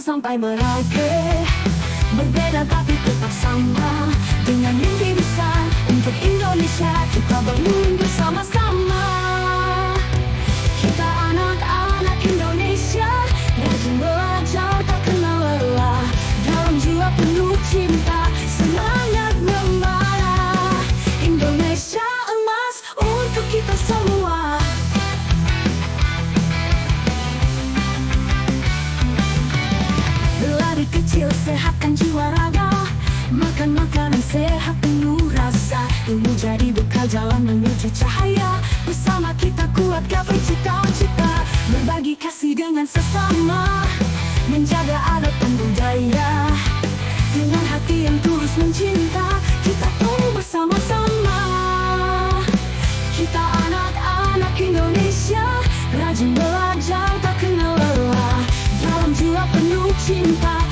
Sampai Merauke Berbeda tapi tetap sama. Dengan mimpi besar untuk Indonesia sehatkan jiwa raga. Makan makanan sehat penuh rasa. Ilmu jadi bekal jalan menuju cahaya. Bersama kita kuat gapai cita-cita Berbagi kasih dengan sesama. Menjaga adat dan budaya. Dengan hati yang tulus mencinta Kita tumbuh bersama-sama. Kita anak-anak Indonesia Rajin belajar tak kenal lelah. Dalam jiwa penuh cinta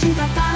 Shiva Pai.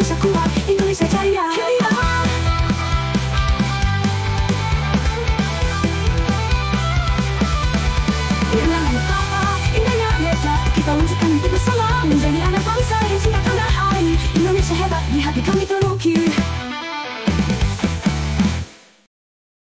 旅先はイングリッシュジャイアン「インドネシアヘバリハピカミト